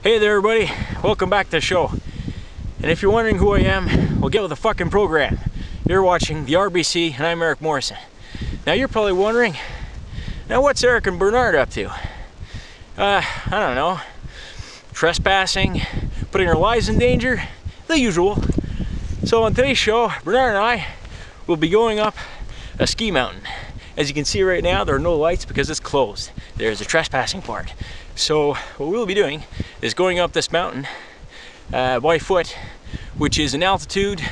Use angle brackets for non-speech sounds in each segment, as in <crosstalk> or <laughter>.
Hey there everybody, welcome back to the show. And if you're wondering who I am, well get with the fucking program. You're watching the RBC and I'm Eric Morrison. Now you're probably wondering, now what's Eric and Bernard up to? Uh, I don't know, trespassing, putting our lives in danger, the usual. So on today's show, Bernard and I will be going up a ski mountain. As you can see right now, there are no lights because it's closed. There's a trespassing part. So what we'll be doing is going up this mountain uh, by foot, which is an altitude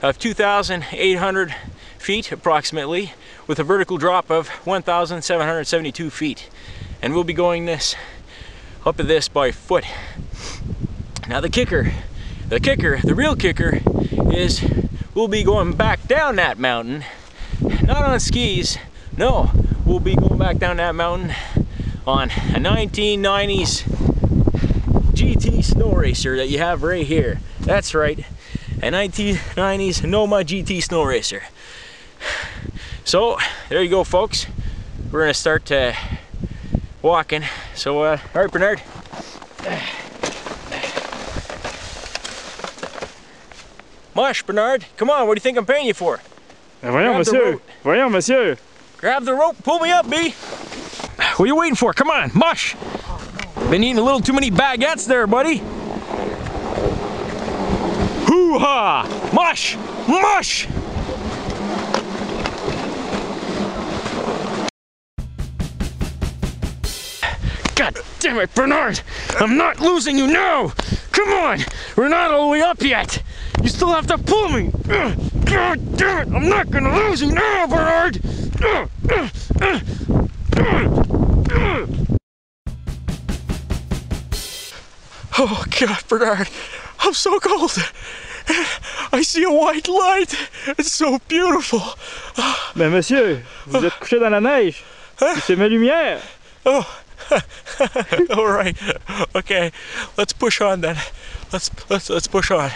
of 2,800 feet approximately, with a vertical drop of 1,772 feet. And we'll be going this up to this by foot. Now the kicker, the kicker, the real kicker is we'll be going back down that mountain, not on skis, no, we'll be going back down that mountain on a 1990s GT snow racer that you have right here. That's right, a 1990s Noma GT snow racer. So there you go, folks. We're gonna start uh, walking. So, uh, all right, Bernard. Mush, Bernard, come on, what do you think I'm paying you for? Voyons, Grab monsieur. Voyons, monsieur. Grab the rope, pull me up, B. What are you waiting for? Come on, mush. Been eating a little too many baguettes there, buddy. Hoo-ha! Mush! Mush! God damn it, Bernard! I'm not losing you now! Come on! We're not all the way up yet! You still have to pull me! God damn it! I'm not gonna lose you now, Bernard! Oh God, Bernard, I'm so cold. I see a white light. It's so beautiful. Mais monsieur, vous êtes couché dans la neige. C'est mes lumières. Oh, <laughs> all right. Okay, let's push on then. Let's let's let's push on.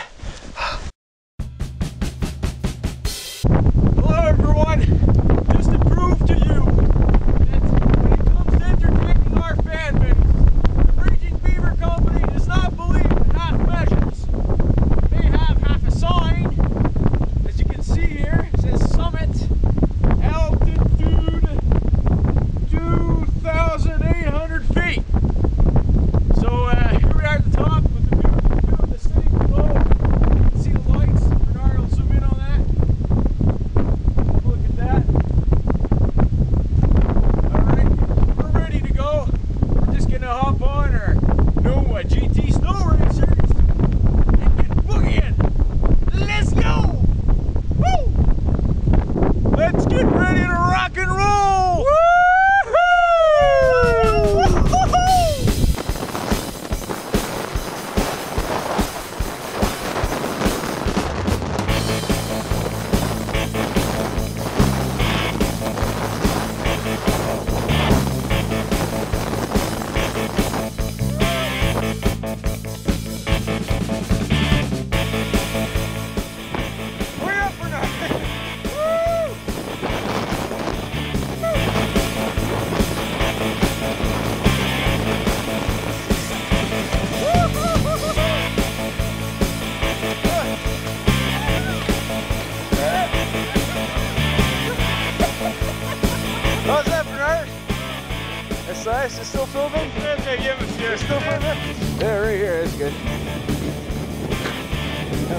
It's still filming? Yeah, monsieur. It's still filming? Yeah, right here. That's good.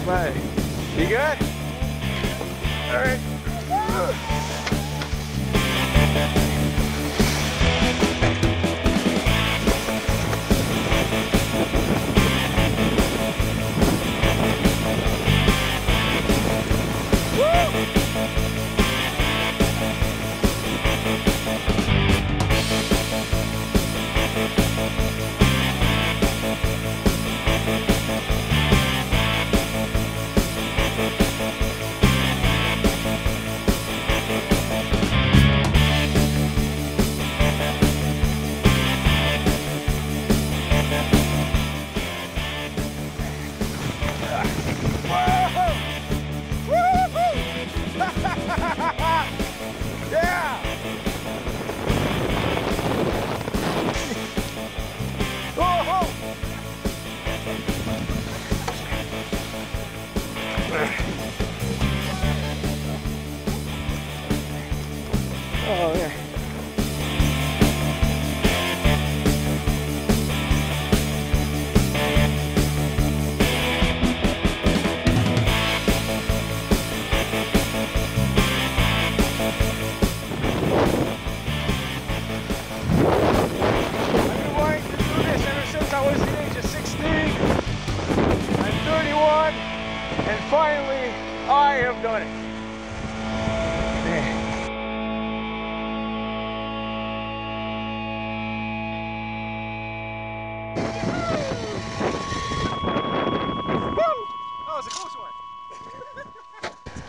About it? You good? All right. And finally, I have done it.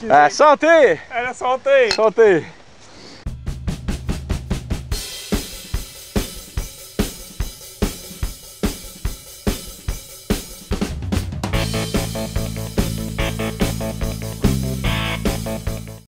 Ah, santé À la santé! Santé